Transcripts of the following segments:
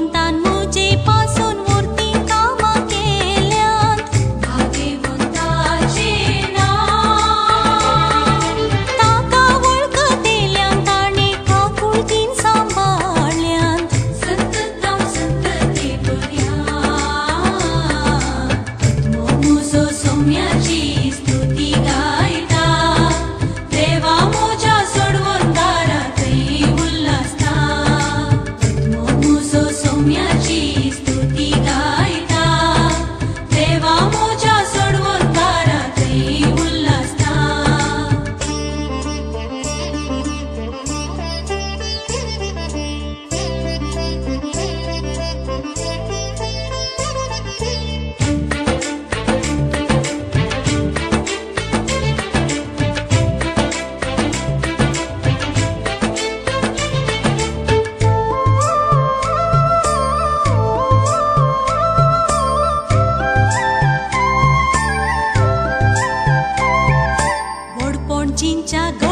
spontan 家。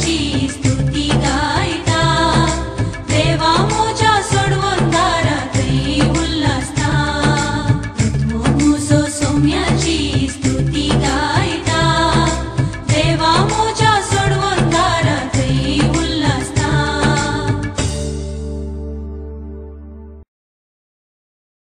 cheese.